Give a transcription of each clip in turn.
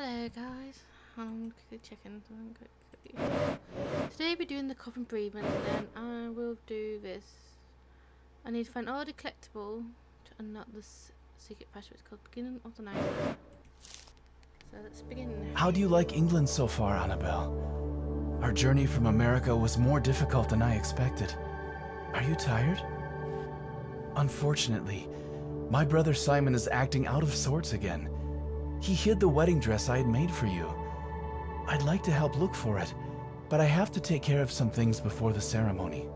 Hello guys, I'm quickly checking. Today we're doing the coffin bereavement and then I will do this. I need to find all the collectible to unlock this secret password. It's called Beginning of the Night. So let's begin. How do you like England so far, Annabelle? Our journey from America was more difficult than I expected. Are you tired? Unfortunately, my brother Simon is acting out of sorts again. He hid the wedding dress I had made for you. I'd like to help look for it, but I have to take care of some things before the ceremony.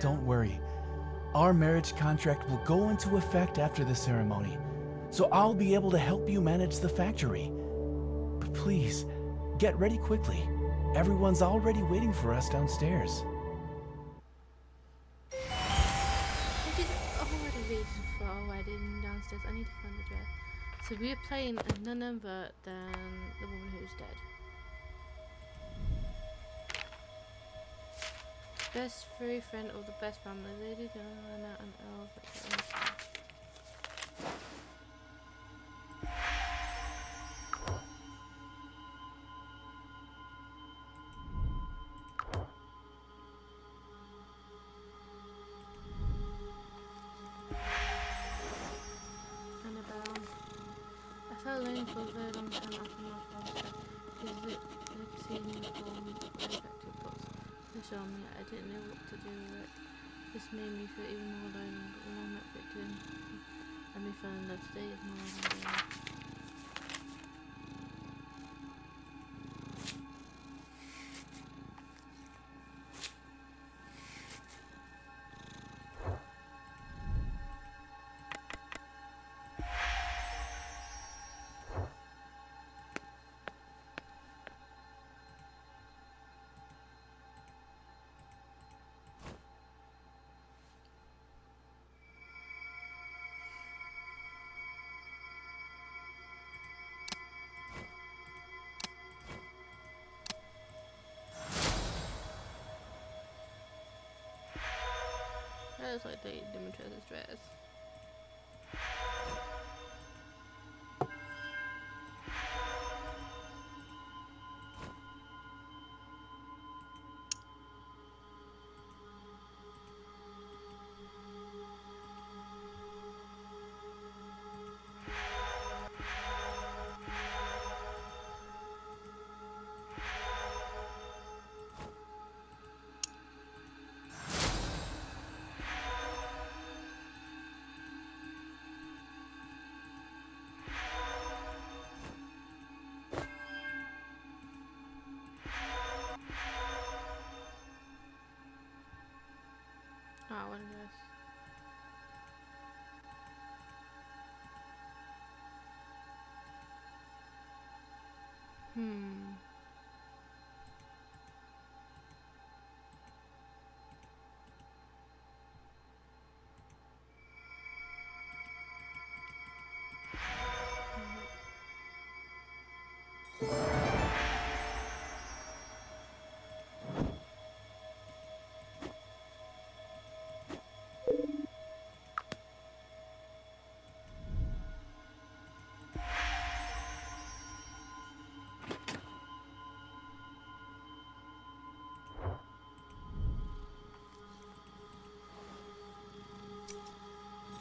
Don't worry. Our marriage contract will go into effect after the ceremony, so I'll be able to help you manage the factory. But please, get ready quickly. Everyone's already waiting for us downstairs. I need to find the dress. So we are playing as none other than the woman who's dead. Best furry friend or the best family, Lady Diana and Elf. I felt lonely for a very long time after my father died the legacy form effective books push on me. I didn't know what to do with it. This made me feel even more lonely, but when I met Victor and we in love today is more looks like the Demetrius' dress. Hmm.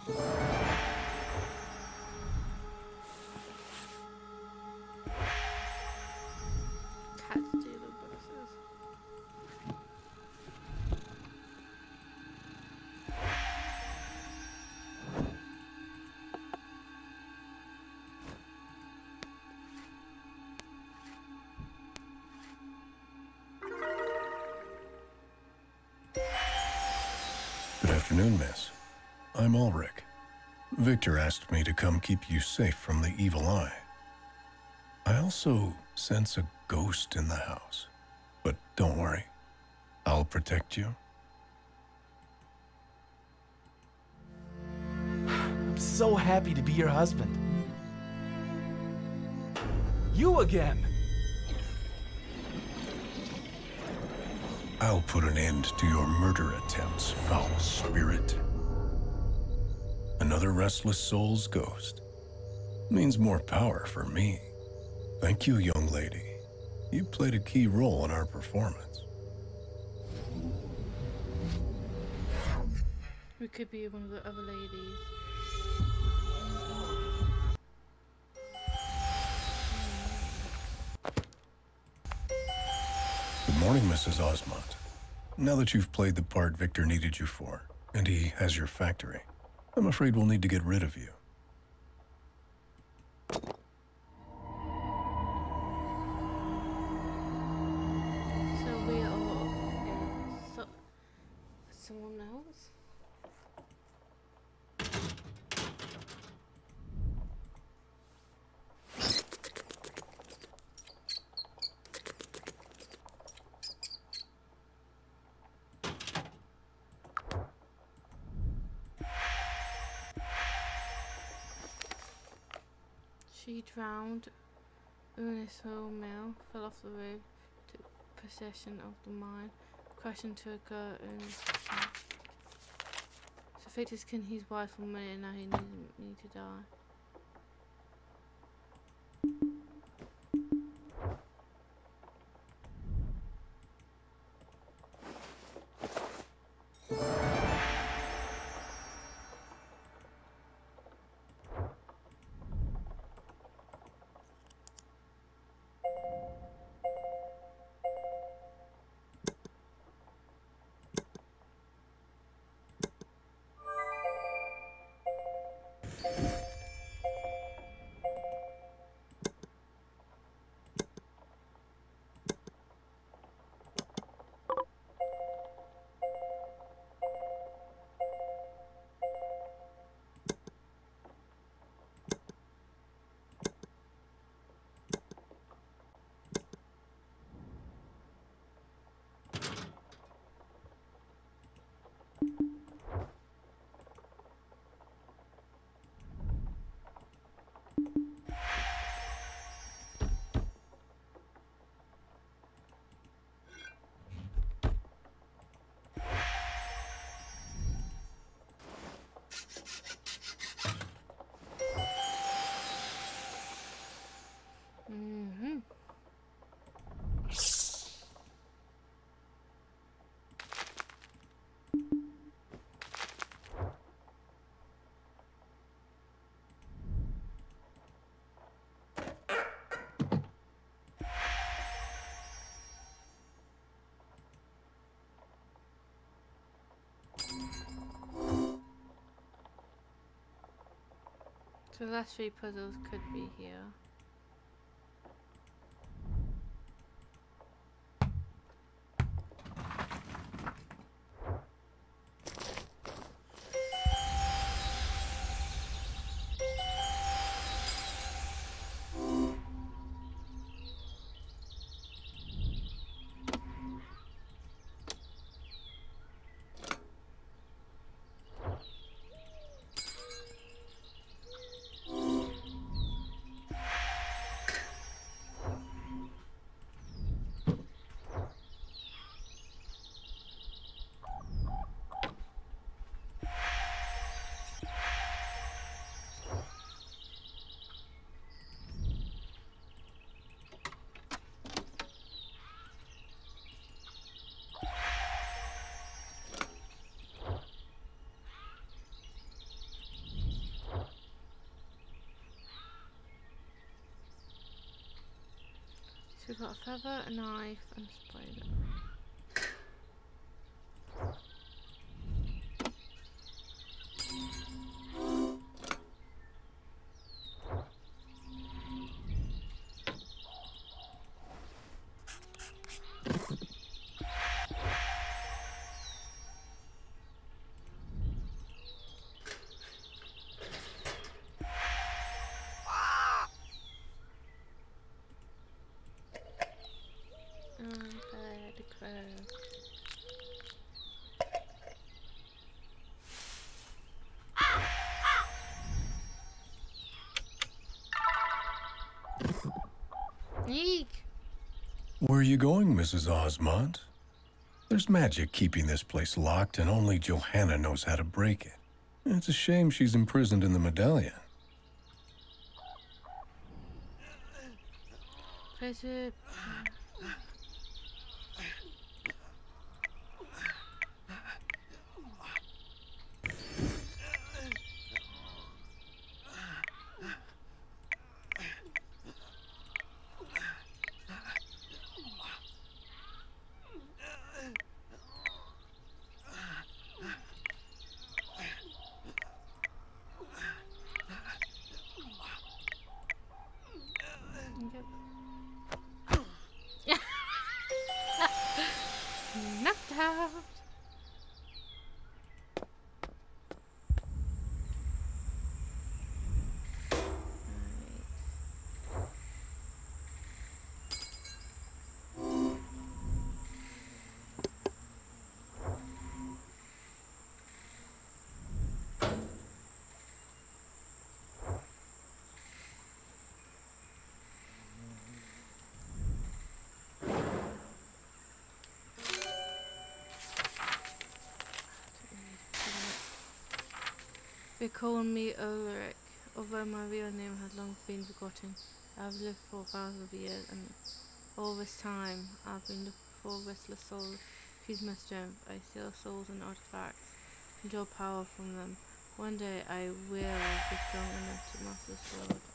Good afternoon, miss. I'm Ulrich. Victor asked me to come keep you safe from the evil eye. I also sense a ghost in the house. But don't worry. I'll protect you. I'm so happy to be your husband. You again! I'll put an end to your murder attempts, foul spirit. Another restless soul's ghost. Means more power for me. Thank you, young lady. You played a key role in our performance. We could be one of the other ladies. Good morning, Mrs. Osmont. Now that you've played the part Victor needed you for, and he has your factory, I'm afraid we'll need to get rid of you. Drowned. Ernest Mill fell off the roof took possession of the mine, crashed into a girl and so Victor's can his wife for money and now he needs me to die. So the last three puzzles could be here. So we've got a feather, a knife, and a spider. Where are you going, Mrs. Osmont? There's magic keeping this place locked, and only Johanna knows how to break it. It's a shame she's imprisoned in the medallion. They call me Ulrich, although my real name has long been forgotten. I've lived for thousands of years, and all this time I've been looking for restless souls. Fuse my strength. I steal souls and artifacts, and draw power from them. One day I will be strong enough to master the sword.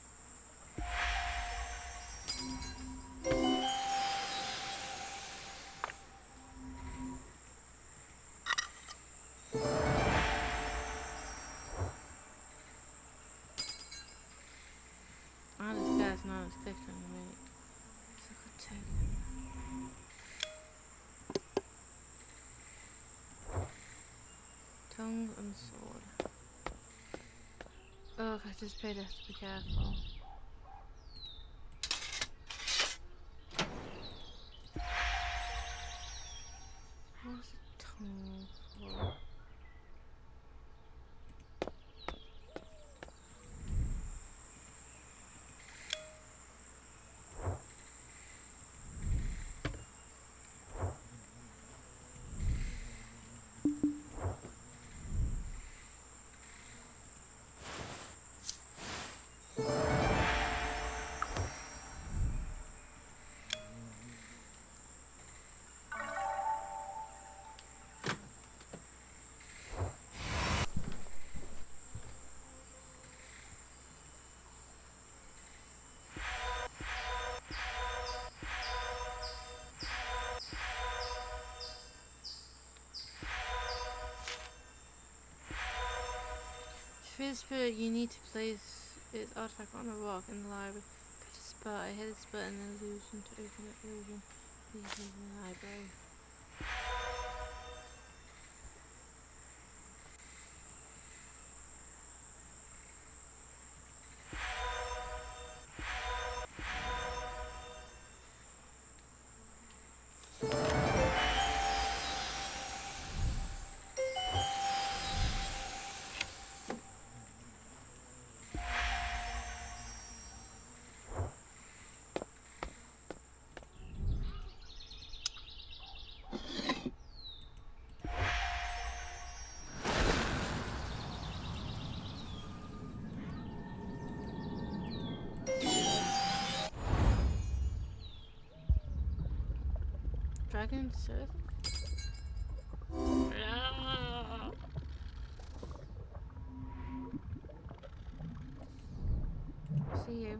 Sword. Oh, I just paid have to be careful. For the spirit, you need to place its artifact on a rock in the library. Put a spell, I hit a spell an illusion to open the illusion. Leave in the library. Dragon Sith? See you.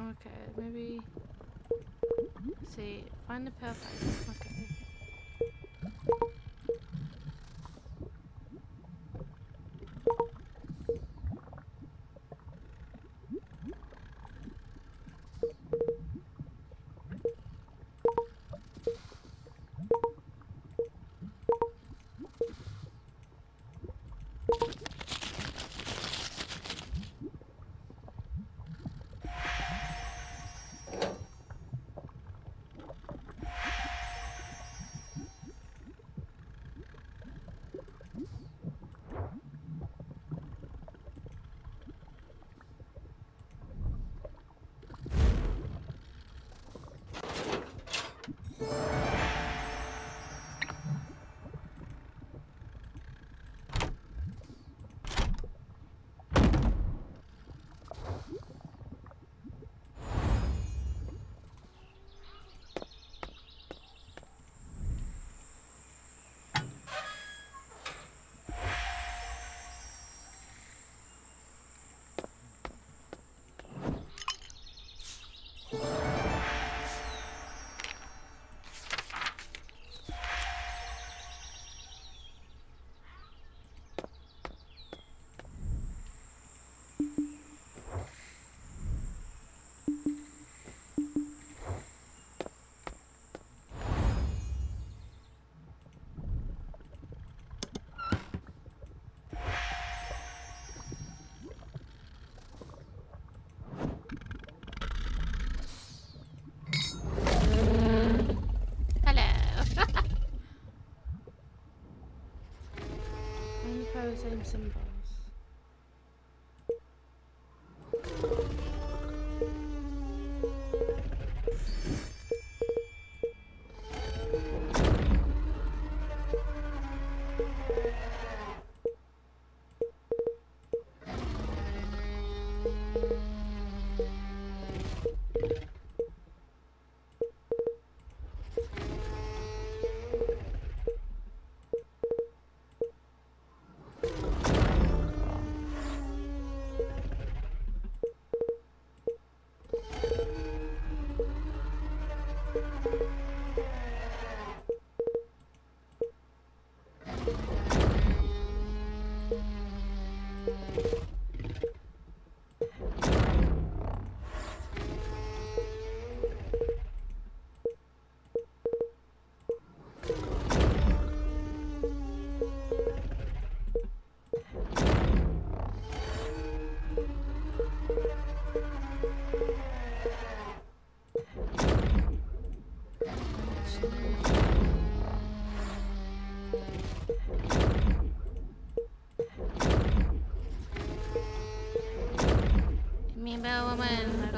Okay, maybe. See, find the perfect. Okay. 무슨 바 뭐.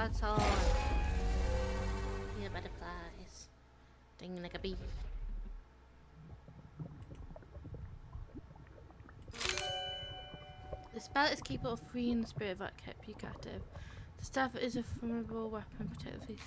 I got sword. Yeah, butterflies. Sting like a bee. The spell is capable of freeing the spirit that kept you captive. The staff is a formidable weapon protective.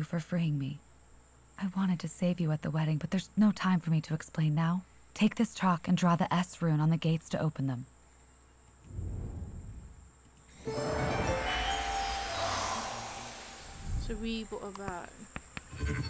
You for freeing me. I wanted to save you at the wedding, but there's no time for me to explain now. Take this chalk and draw the S rune on the gates to open them. So read what about? It's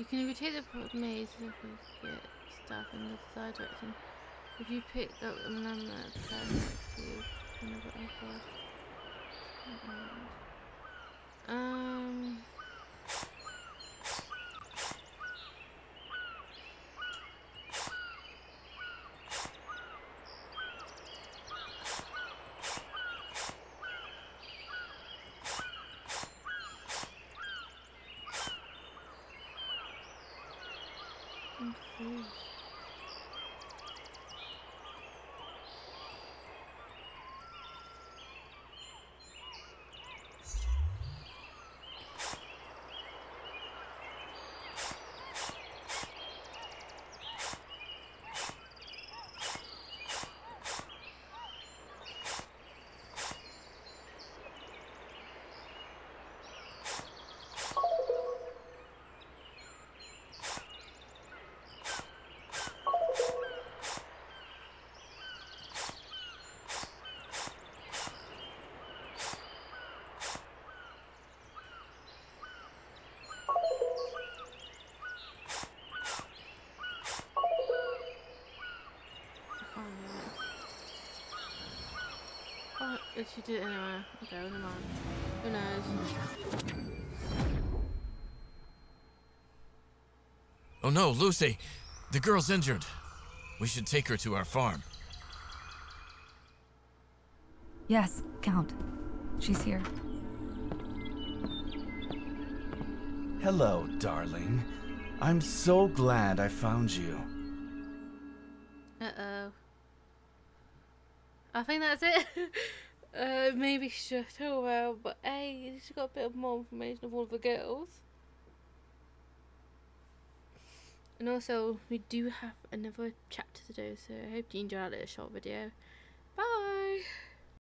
You can rotate the maze if you get stuff in the desired direction. If you pick up a number stand next to you, whenever offer. Um. I'm confused. I can't do it. Oh, if she did anyway. Okay, never mind. Who knows? Oh no, Lucy! The girl's injured. We should take her to our farm. Yes, Count. She's here. Hello, darling. I'm so glad I found you. Uh oh. I think that's it. uh, maybe shut her well, but hey, she's got a bit of more information of all the girls. And also, we do have another chapter to do, so I hope you enjoyed this short video. Bye!